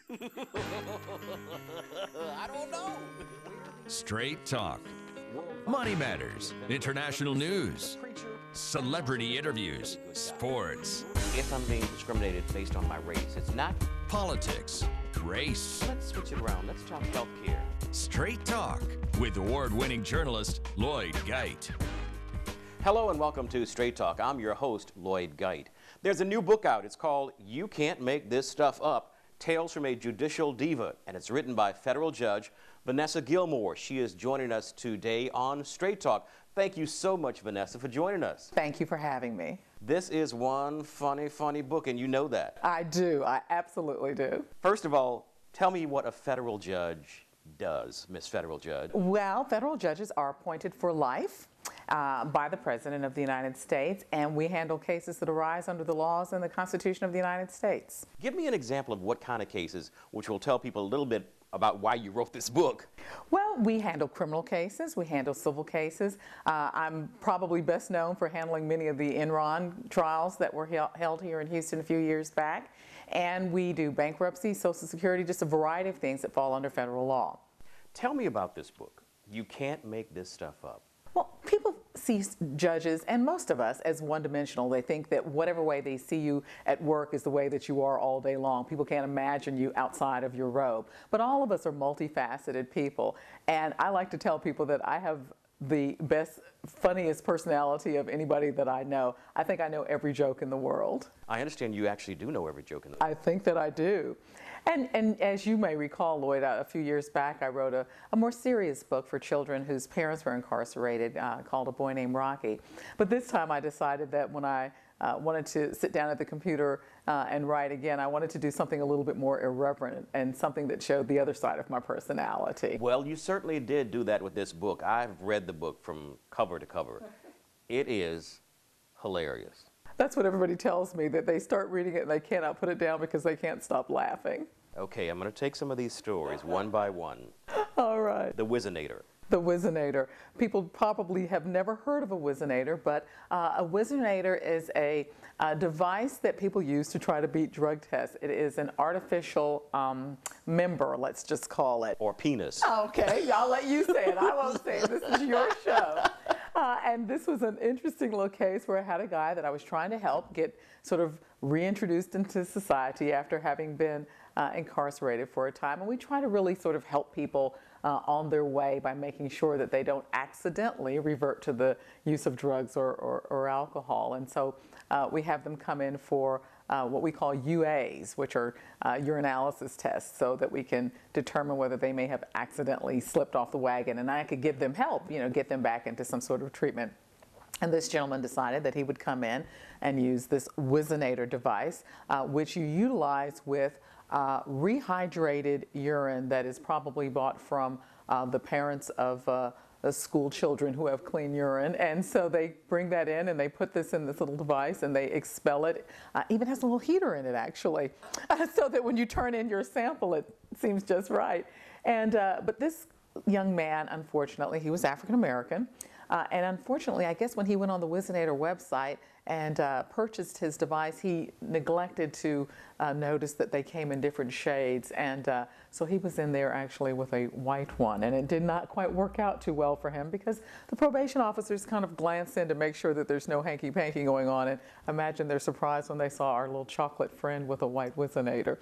I don't know. Straight Talk. Money Matters. International news. Celebrity interviews. Sports. If I'm being discriminated based on my race, it's not. Politics. Race. Let's switch it around. Let's talk healthcare. Straight Talk with award winning journalist Lloyd Gite. Hello and welcome to Straight Talk. I'm your host, Lloyd Gite. There's a new book out. It's called You Can't Make This Stuff Up Tales from a Judicial Diva, and it's written by federal judge Vanessa Gilmore. She is joining us today on Straight Talk. Thank you so much, Vanessa, for joining us. Thank you for having me. This is one funny, funny book, and you know that. I do. I absolutely do. First of all, tell me what a federal judge does, Miss Federal Judge. Well, federal judges are appointed for life. Uh, by the President of the United States, and we handle cases that arise under the laws and the Constitution of the United States. Give me an example of what kind of cases, which will tell people a little bit about why you wrote this book. Well, we handle criminal cases, we handle civil cases. Uh, I'm probably best known for handling many of the Enron trials that were held here in Houston a few years back. And we do bankruptcy, Social Security, just a variety of things that fall under federal law. Tell me about this book. You can't make this stuff up. Well, people see judges and most of us as one dimensional. They think that whatever way they see you at work is the way that you are all day long. People can't imagine you outside of your robe. But all of us are multifaceted people. And I like to tell people that I have the best, funniest personality of anybody that I know. I think I know every joke in the world. I understand you actually do know every joke in the world. I think that I do. And, and as you may recall, Lloyd, a few years back I wrote a, a more serious book for children whose parents were incarcerated uh, called A Boy Named Rocky. But this time I decided that when I uh, wanted to sit down at the computer uh, and write again, I wanted to do something a little bit more irreverent and something that showed the other side of my personality. Well, you certainly did do that with this book. I've read the book from cover to cover. It is hilarious. That's what everybody tells me, that they start reading it and they cannot put it down because they can't stop laughing. Okay, I'm going to take some of these stories one by one. All right. The Whizzinator. The Whizzinator. People probably have never heard of a Whizzinator, but uh, a Whizzinator is a, a, device that people use to try to beat drug tests. It is an artificial um, member, let's just call it. Or penis. Okay, I'll let you say it. I won't say it. This is your show. Uh, and this was an interesting little case where I had a guy that I was trying to help get sort of reintroduced into society after having been uh, incarcerated for a time. And we try to really sort of help people uh, on their way by making sure that they don't accidentally revert to the use of drugs or, or, or alcohol. And so uh, we have them come in for uh, what we call UAs, which are uh, urinalysis tests, so that we can determine whether they may have accidentally slipped off the wagon. And I could give them help, you know, get them back into some sort of treatment. And this gentleman decided that he would come in and use this Whizzinator device, uh, which you utilize with uh, rehydrated urine that is probably bought from uh, the parents of uh, school children who have clean urine. And so they bring that in and they put this in this little device and they expel it. Uh, even has a little heater in it, actually, so that when you turn in your sample, it seems just right. And, uh, but this young man, unfortunately, he was African American. Uh, and unfortunately, I guess when he went on the Whizzinator website and uh, purchased his device, he neglected to uh, notice that they came in different shades. And uh, so he was in there actually with a white one. And it did not quite work out too well for him because the probation officers kind of glance in to make sure that there's no hanky panky going on. And imagine their surprise when they saw our little chocolate friend with a white Whizzinator.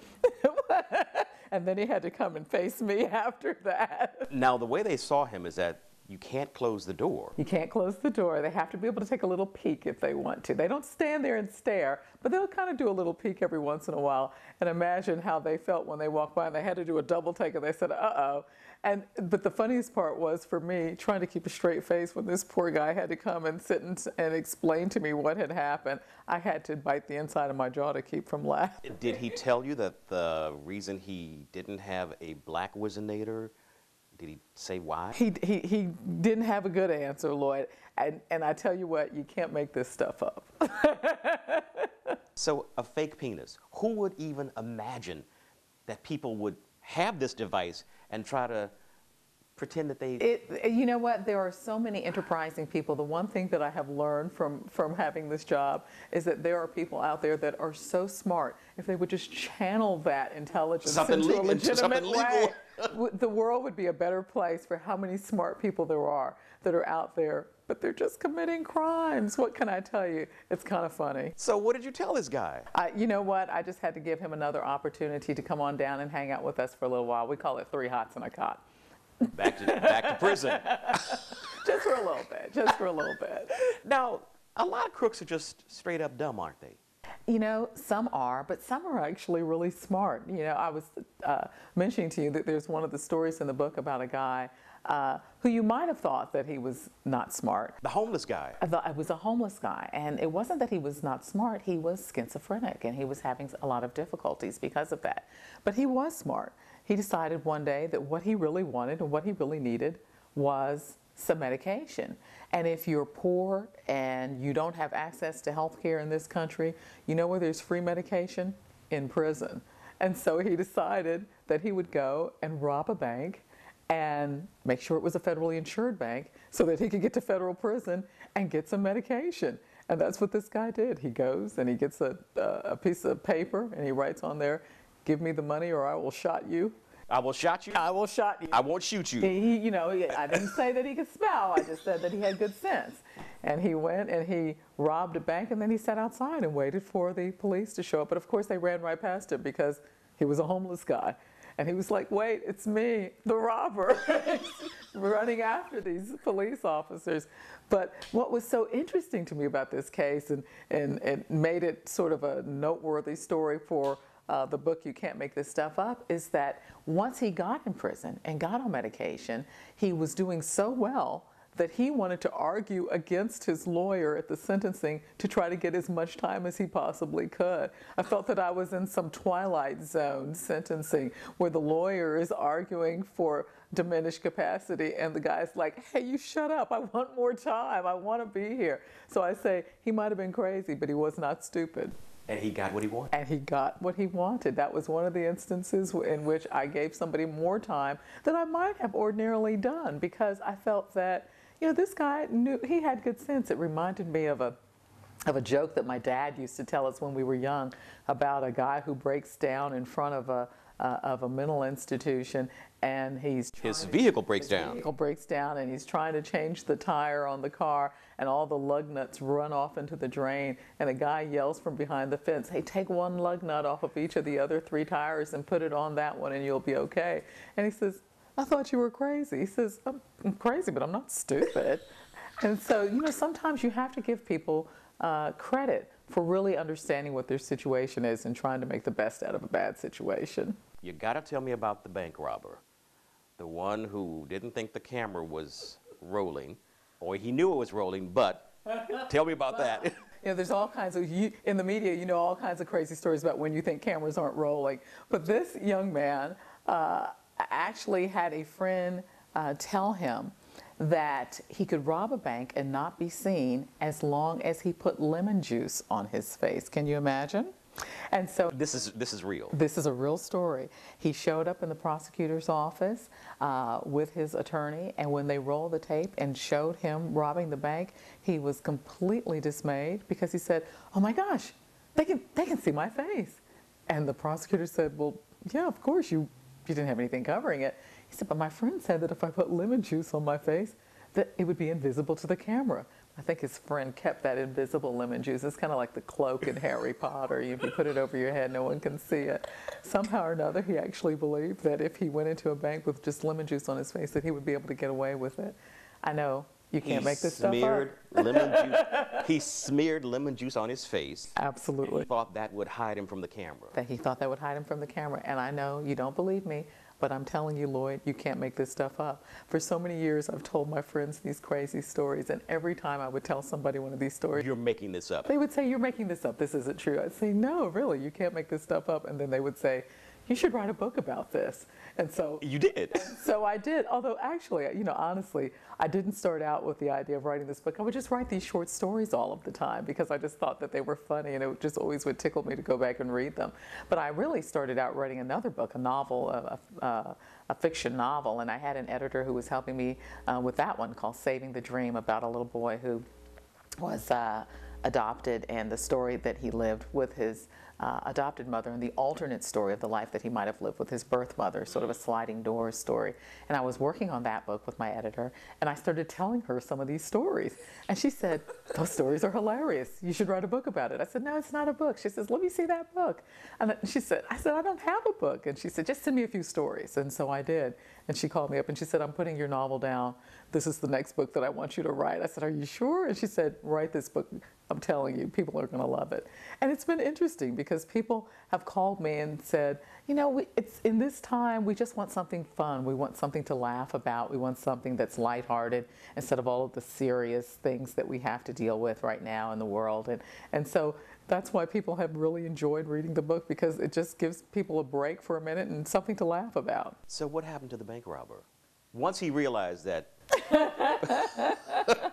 and then he had to come and face me after that. Now, the way they saw him is that you can't close the door. You can't close the door. They have to be able to take a little peek if they want to. They don't stand there and stare, but they'll kind of do a little peek every once in a while and imagine how they felt when they walked by and they had to do a double take and they said, uh-oh. And but the funniest part was for me trying to keep a straight face when this poor guy had to come and sit and, and explain to me what had happened. I had to bite the inside of my jaw to keep from laughing. Did he tell you that the reason he didn't have a black Whizzinator did he say why? He, he, he didn't have a good answer, Lloyd. And, and I tell you what, you can't make this stuff up. so, a fake penis. Who would even imagine that people would have this device and try to pretend that they. It, you know what? There are so many enterprising people. The one thing that I have learned from, from having this job is that there are people out there that are so smart. If they would just channel that intelligence Something into a into legitimate something way, legal. W- the world would be a better place for how many smart people there are that are out there, but they're just committing crimes. What can I tell you? It's kind of funny. so what did you tell this guy? I, you know what? I just had to give him another opportunity to come on down and hang out with us for a little while. We call it three hots and a cot. Back to back to prison. Just for a little bit, just for a little bit. Now, a lot of crooks are just straight up dumb, aren't they? You know, some are, but some are actually really smart. You know, I was uh, mentioning to you that there's one of the stories in the book about a guy uh, who you might have thought that he was not smart. The homeless guy. I thought I was a homeless guy, and it wasn't that he was not smart. He was schizophrenic, and he was having a lot of difficulties because of that. But he was smart. He decided one day that what he really wanted and what he really needed was some medication. And if you're poor and you don't have access to health care in this country, you know where there's free medication? In prison. And so he decided that he would go and rob a bank and make sure it was a federally insured bank so that he could get to federal prison and get some medication. And that's what this guy did. He goes and he gets a, a piece of paper and he writes on there, Give me the money or I will shot you. I will shot you. I will shot you. I won't shoot you. He, you know, I didn't say that he could spell. I just said that he had good sense. And he went and he robbed a bank, and then he sat outside and waited for the police to show up. But of course, they ran right past him because he was a homeless guy. And he was like, "Wait, it's me, the robber," running after these police officers. But what was so interesting to me about this case, and and it made it sort of a noteworthy story for uh, the book You Can't Make This Stuff Up is that once he got in prison and got on medication, he was doing so well that he wanted to argue against his lawyer at the sentencing to try to get as much time as he possibly could. I felt that I was in some twilight zone sentencing where the lawyer is arguing for diminished capacity and the guy's like, hey, you shut up. I want more time. I want to be here. So I say, he might have been crazy, but he was not stupid And he got what he wanted. and he got what he wanted. That was one of the instances in which I gave somebody more time than I might have ordinarily done because I felt that, you know, this guy knew he had good sense. It reminded me of a of a joke that my dad used to tell us when we were young about a guy who breaks down in front of a uh, of a mental institution and he's His vehicle breaks his down. vehicle breaks down and he's trying to change the tire on the car and all the lug nuts run off into the drain and a guy yells from behind the fence hey take one lug nut off of each of the other three tires and put it on that one and you'll be okay. And he says i thought you were crazy. He says i'm I'm crazy but i'm not stupid. And so you know sometimes you have to give people uh, credit for really understanding what their situation is and trying to make the best out of a bad situation You got to tell me about the bank robber, the one who didn't think the camera was rolling, or he knew it was rolling, but tell me about that. You know, there's all kinds of you in the media. You know all kinds of crazy stories about when you think cameras aren't rolling. But this young man uh, actually had a friend uh, tell him that he could rob a bank and not be seen as long as he put lemon juice on his face. Can you imagine? And so this is this is real. this is a real story. He showed up in the prosecutor's office uh, with his attorney, and when they rolled the tape and showed him robbing the bank, he was completely dismayed because he said, "Oh my gosh, they can they can see my face." And the prosecutor said, "Well, yeah, of course you you didn't have anything covering it." He said, "But my friend said that if I put lemon juice on my face, that it would be invisible to the camera." I think his friend kept that invisible lemon juice. It's kind of like the cloak in Harry Potter. You put it over your head, no one can see it. Somehow or another, he actually believed that if he went into a bank with just lemon juice on his face, that he would be able to get away with it. I know you can't he make this stuff smeared up. lemon juice. He smeared lemon juice on his face. Absolutely. He thought that would hide him from the camera. That he thought that would hide him from the camera. And I know you don't believe me, but I'm telling you, Lloyd, you can't make this stuff up. For so many years, I've told my friends these crazy stories, and every time I would tell somebody one of these stories, You're making this up. They would say, You're making this up. This isn't true. I'd say, No, really, you can't make this stuff up. And then they would say, you should write a book about this. And so You did. so I did, although actually, you know, honestly, I didn't start out with the idea of writing this book. I would just write these short stories all of the time because I just thought that they were funny and it just always would tickle me to go back and read them. But I really started out writing another book, a novel, a, a, a fiction novel, and I had an editor who was helping me uh, with that one called Saving the Dream about a little boy who was uh, adopted and the story that he lived with his uh, adopted mother and the alternate story of the life that he might have lived with his birth mother, sort of a sliding doors story. And I was working on that book with my editor, and I started telling her some of these stories. And she said, Those stories are hilarious. You should write a book about it. I said, No, it's not a book. She says, Let me see that book. And she said, I said, I don't have a book. And she said, Just send me a few stories. And so I did. And she called me up and she said, I'm putting your novel down. This is the next book that I want you to write. I said, Are you sure? And she said, Write this book. I'm telling you, people are going to love it. And it's been interesting because people have called me and said, You know, we, it's in this time, we just want something fun. We want something to laugh about. We want something that's lighthearted instead of all of the serious things that we have to deal with right now in the world. And, and so that's why people have really enjoyed reading the book because it just gives people a break for a minute and something to laugh about. So what happened to the bank robber? Once he realized that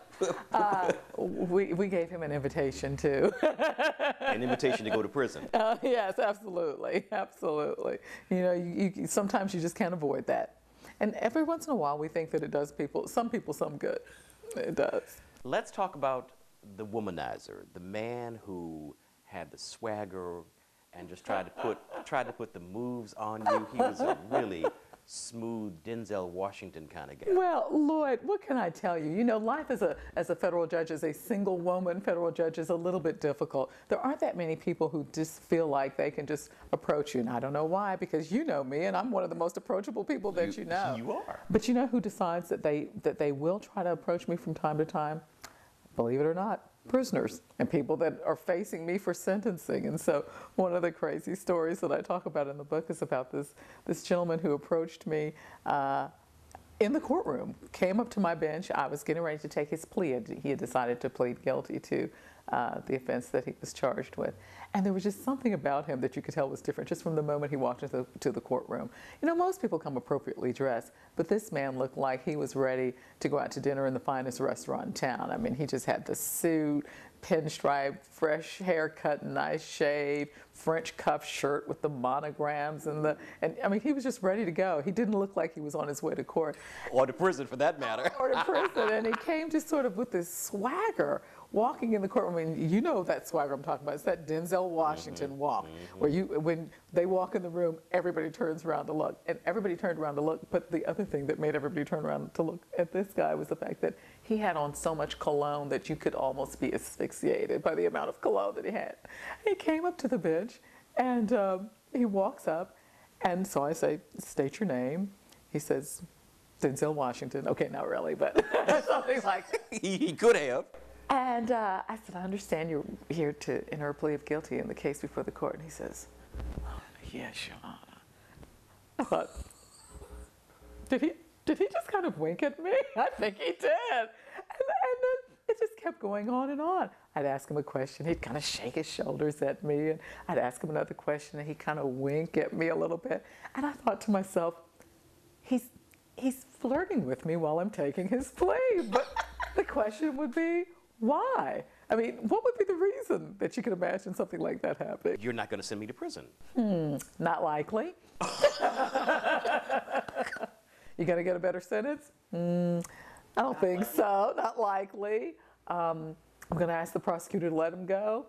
We, we gave him an invitation too. an invitation to go to prison. Uh, yes, absolutely, absolutely. You know, you, you, sometimes you just can't avoid that. And every once in a while, we think that it does people, some people, some good. It does. Let's talk about the womanizer, the man who had the swagger and just tried to put tried to put the moves on you. He was a really smooth Denzel Washington kind of guy. Well, Lloyd, what can I tell you? You know, life as a as a federal judge, as a single woman federal judge, is a little bit difficult. There aren't that many people who just feel like they can just approach you, and I don't know why, because you know me, and I'm one of the most approachable people that you, You- know. you are. But you know who decides that they that they will try to approach me from time to time? Believe it or not, prisoners and people that are facing me for sentencing. And so one of the crazy stories that I talk about in the book is about this this gentleman who approached me. Uh, in the courtroom, came up to my bench. I was getting ready to take his plea. He had decided to plead guilty to uh, the offense that he was charged with. And there was just something about him that you could tell was different just from the moment he walked into the, to the courtroom. You know, most people come appropriately dressed, but this man looked like he was ready to go out to dinner in the finest restaurant in town. I mean, he just had the suit, pinstripe, fresh haircut, nice shave, French cuff shirt with the monograms and the and I mean he was just ready to go. He didn't look like he was on his way to court Or to prison for that matter. or to prison, and he came just sort of with this swagger. Walking in the courtroom, mean, you know that swagger I'm talking about. It's that Denzel Washington walk, where you, when they walk in the room, everybody turns around to look, and everybody turned around to look. But the other thing that made everybody turn around to look at this guy was the fact that he had on so much cologne that you could almost be asphyxiated by the amount of cologne that he had. He came up to the bench, and um, he walks up, and so I say, "State your name." He says, Denzel Washington. Okay, not really, but something like. he, he could have. And uh, I said, I understand you're here to enter a plea of guilty in the case before the court. And he says, "Oh, Yes, Your Honor. I thought, did he, did he just kind of wink at me? I think he did. And, and then it just kept going on and on. I'd ask him a question, he'd kind of shake his shoulders at me, and I'd ask him another question, and he'd kind of wink at me a little bit. And I thought to myself, he's he's flirting with me while I'm taking his plea. But the question would be, why? I mean, what would be the reason that you could imagine something like that happening? You're not going to send me to prison. Not likely. you gonna get a better sentence? Mm, I don't think so. Not likely. Um, I'm gonna ask the prosecutor to let him go.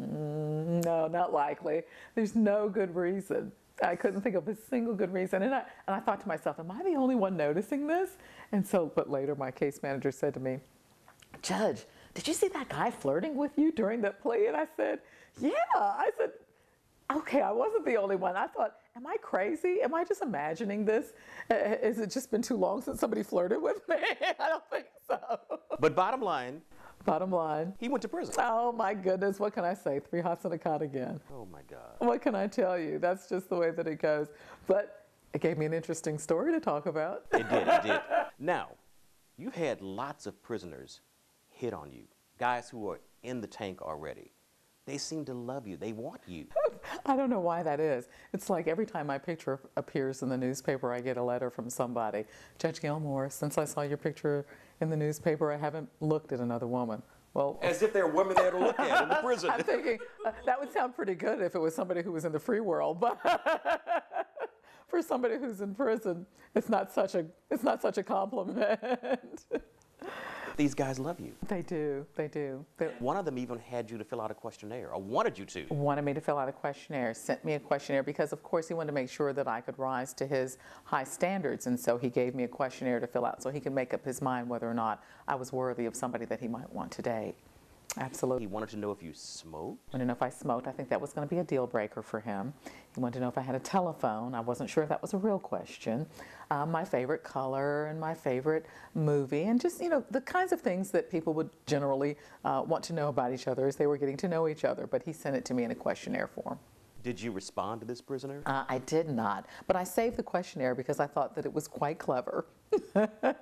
Mm, no, not likely. There's no good reason. I couldn't think of a single good reason. And I, and I thought to myself, am I the only one noticing this? And so, but later my case manager said to me, Judge, did you see that guy flirting with you during that play? And I said, Yeah. I said, Okay, I wasn't the only one. I thought, Am I crazy? Am I just imagining this? Uh, Has it just been too long since somebody flirted with me? I don't think so. But bottom line, Bottom line. he went to prison. Oh my goodness, what can I say? Three hots and a cot again. Oh my God. What can I tell you? That's just the way that it goes. But it gave me an interesting story to talk about. It did, it did. Now, you've had lots of prisoners hit on you, guys who are in the tank already. They seem to love you. They want you. I don't know why that is. It's like every time my picture appears in the newspaper, I get a letter from somebody. Judge Gilmore, since I saw your picture in the newspaper, I haven't looked at another woman. Well, As if there are women there to look at in the prison. I'm thinking uh, that would sound pretty good if it was somebody who was in the free world, but for somebody who's in prison, it's not such a it's not such a compliment. These guys love you. they do, they do. They One of them even had you to fill out a questionnaire, or wanted you to. wanted me to fill out a questionnaire, sent me a questionnaire because, of course, he wanted to make sure that I could rise to his high standards, and so he gave me a questionnaire to fill out so he could make up his mind whether or not I was worthy of somebody that he might want to date. Absolutely. He wanted to know if you smoked. wanted to know if I smoked. I think that was going to be a deal breaker for him. He wanted to know if I had a telephone. I wasn't sure if that was a real question. Um, my favorite color and my favorite movie, and just, you know, the kinds of things that people would generally uh, want to know about each other as they were getting to know each other. But he sent it to me in a questionnaire form. Did you respond to this prisoner? Uh, I did not, but I saved the questionnaire because I thought that it was quite clever.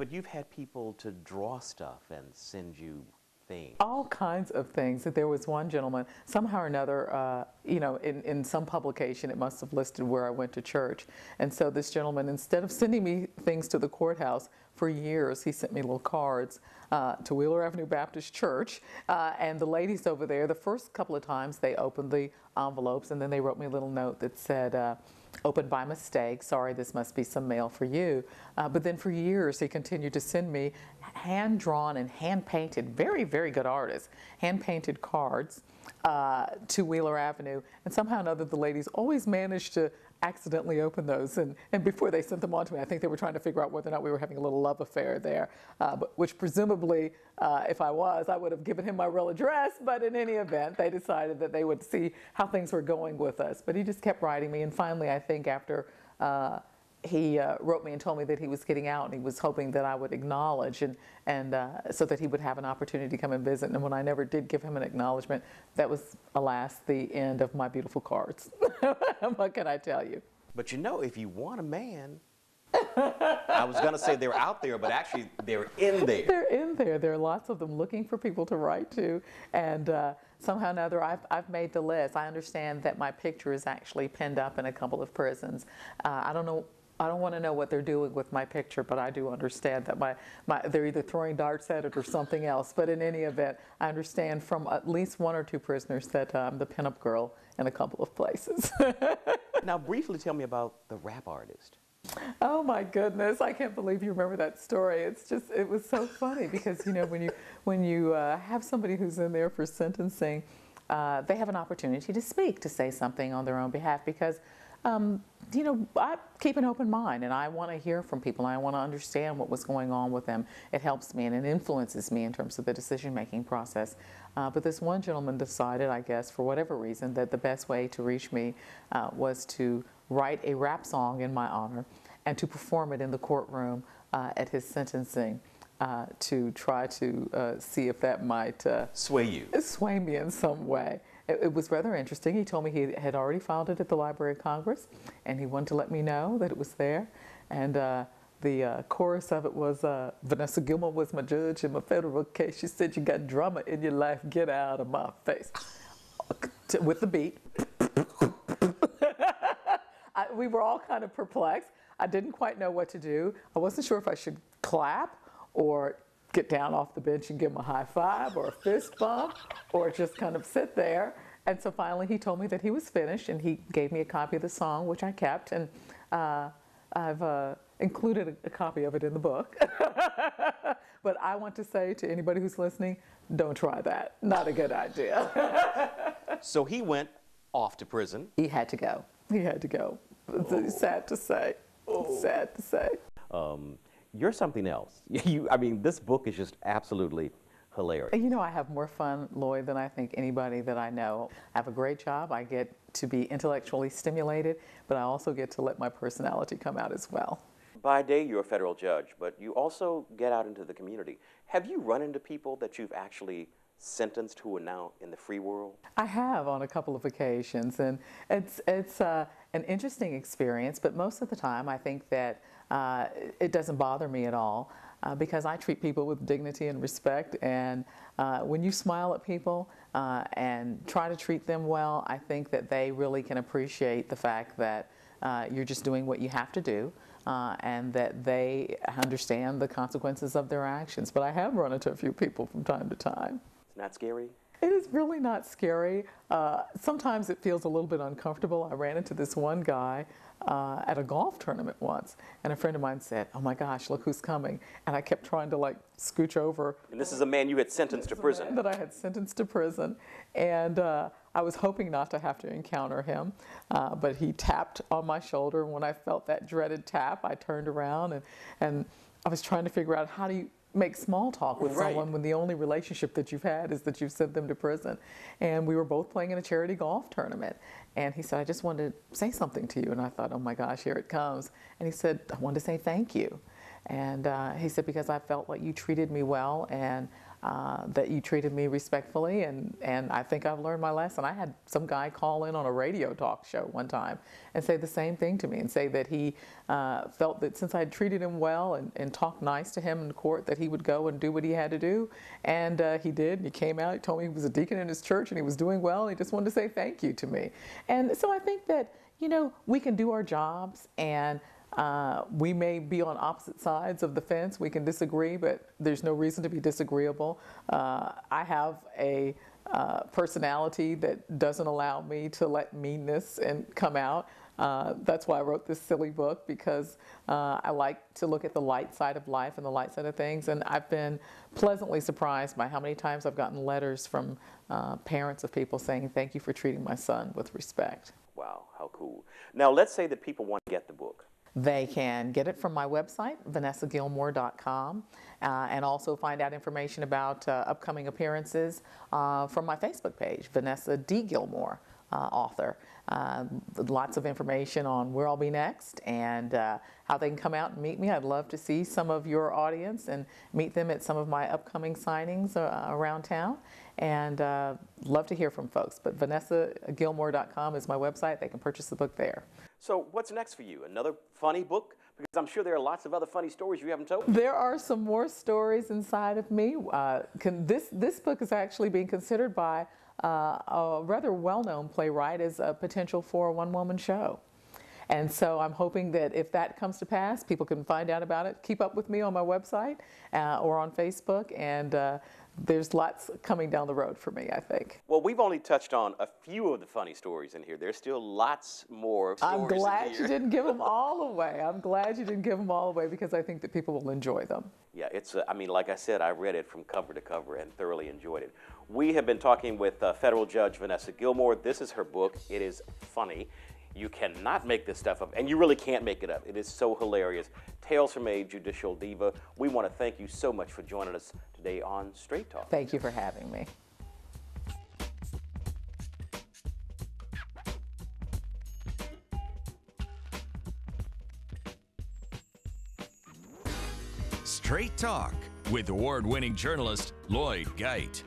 But you've had people to draw stuff and send you things. all kinds of things. That there was one gentleman, somehow or another, uh, you know, in, in some publication, it must have listed where I went to church. And so this gentleman, instead of sending me things to the courthouse, for years he sent me little cards uh, to Wheeler Avenue Baptist Church. Uh, and the ladies over there, the first couple of times they opened the envelopes and then they wrote me a little note that said, uh, opened by mistake. Sorry, this must be some mail for you. Uh, but then for years, he continued to send me hand drawn and hand painted, very, very good artist, hand painted cards uh, to Wheeler Avenue. And somehow or another, the ladies always managed to accidentally opened those. And, and before they sent them on to me, I think they were trying to figure out whether or not we were having a little love affair there, uh, but, which presumably, uh, if I was, I would have given him my real address. But in any event, they decided that they would see how things were going with us. But he just kept writing me. And finally, I think after uh, he uh, wrote me and told me that he was getting out and he was hoping that I would acknowledge and, and uh, so that he would have an opportunity to come and visit. And when I never did give him an acknowledgement, that was, alas, the end of my beautiful cards. what can I tell you? But you know, if you want a man, I was going to say they're out there, but actually they're in there. They're in there. There are lots of them looking for people to write to. And uh, somehow or another, I've, I've made the list. I understand that my picture is actually pinned up in a couple of prisons. Uh, I don't know. I don't want to know what they're doing with my picture, but I do understand that my, my, they're either throwing darts at it or something else. But in any event, I understand from at least one or two prisoners that I'm the pinup girl in a couple of places. Now, briefly tell me about the rap artist. Oh my goodness! I can't believe you remember that story. It's just it was so funny because you know when you when you uh, have somebody who's in there for sentencing, uh, they have an opportunity to speak to say something on their own behalf because. Um, you know, I keep an open mind and I want to hear from people I want to understand what was going on with them. It helps me and it influences me in terms of the decision making process. Uh, but this one gentleman decided, I guess, for whatever reason, that the best way to reach me uh, was to write a rap song in my honor and to perform it in the courtroom uh, at his sentencing uh, to try to uh, see if that might uh, Sway you. sway me in some way. It, it was rather interesting. He told me he had already filed it at the Library of Congress, and he wanted to let me know that it was there. And uh, the uh, chorus of it was uh, Vanessa Gilmore was my judge in my federal case. She said, You got drama in your life, get out of my face. With the beat. I, we were all kind of perplexed. I didn't quite know what to do. I wasn't sure if I should clap or get down off the bench and give him a high five or a fist bump or just kind of sit there. And so finally he told me that he was finished and he gave me a copy of the song, which I kept. And uh, I've uh, included a, a copy of it in the book. but I want to say to anybody who's listening, don't try that. Not a good idea. So he went off to prison. he had to go. He had to go. It's sad to say. Sad to say. Um, you're something else. You, I mean, this book is just absolutely hilarious. You know, I have more fun, Lloyd, than I think anybody that I know. I have a great job. I get to be intellectually stimulated, but I also get to let my personality come out as well. By day, you're a federal judge, but you also get out into the community. Have you run into people that you've actually sentenced who are now in the free world? I have on a couple of occasions, and it's it's uh, an interesting experience. But most of the time, I think that uh, it doesn't bother me at all. uh, because I treat people with dignity and respect. And uh, when you smile at people uh, and try to treat them well, I think that they really can appreciate the fact that uh, you're just doing what you have to do. Uh, and that they understand the consequences of their actions. But I have run into a few people from time to time. It's not scary? It is really not scary. Uh, sometimes it feels a little bit uncomfortable. I ran into this one guy uh, at a golf tournament once, and a friend of mine said, "Oh my gosh, look who's coming!" And I kept trying to like scooch over. And this is a man you had sentenced to prison. That I had sentenced to prison, and uh, I was hoping not to have to encounter him, uh, but he tapped on my shoulder, and when I felt that dreaded tap, I turned around and and I was trying to figure out how do you make small talk with Right. someone when the only relationship that you've had is that you've sent them to prison. And we were both playing in a charity golf tournament. And he said, I just wanted to say something to you. And I thought, oh my gosh, here it comes. And he said, I wanted to say thank you. And uh, he said, because I felt like you treated me well and uh, that you treated me respectfully. And, and I think I've learned my lesson. I had some guy call in on a radio talk show one time and say the same thing to me and say that he uh, felt that since I had treated him well and, and talked nice to him in court, that he would go and do what he had to do. And uh, he did. He came out, he told me he was a deacon in his church and he was doing well. He just wanted to say thank you to me. And so I think that, you know, we can do our jobs and uh, we may be on opposite sides of the fence. We can disagree, but there's no reason to be disagreeable. Uh, I have a uh, personality that doesn't allow me to let meanness and come out. Uh, that's why I wrote this silly book because uh, I like to look at the light side of life and the light side of things. And I've been pleasantly surprised by how many times I've gotten letters from parents of people saying, "Thank you for treating my son with respect." Wow, how cool. Now, let's say that people want to get the book. They can get it from my website, vanessagilmore.com, uh, and also find out information about uh, upcoming appearances uh, from my Facebook page, Vanessa D. Gilmore, uh, author. Uh, lots of information on where I'll be next and uh, how they can come out and meet me. I'd love to see some of your audience and meet them at some of my upcoming signings around town. And love to hear from folks. But VanessaGilmore.com is my website. They can purchase the book there. So, what's next for you? Another funny book? Because I'm sure there are lots of other funny stories you haven't told. There are some more stories inside of me. Uh, can, this this book is actually being considered by uh, a rather well-known playwright as a potential for a one-woman show. And so I'm hoping that if that comes to pass, people can find out about it. Keep up with me on my website uh, or on Facebook, and uh, there's lots coming down the road for me. I think. Well, we've only touched on a few of the funny stories in here. There's still lots more stories I'm glad you didn't give them all away. I'm glad you didn't give them all away because I think that people will enjoy them. Yeah, it's, uh, I mean, like I said, I read it from cover to cover and thoroughly enjoyed it. We have been talking with uh, federal judge Vanessa Gilmore. This is her book. It is funny. You cannot make this stuff up, and you really can't make it up. It is so hilarious. Tales from a Judicial Diva. We want to thank you so much for joining us today on Straight Talk. Thank you for having me. Straight Talk with award winning journalist Lloyd Gite.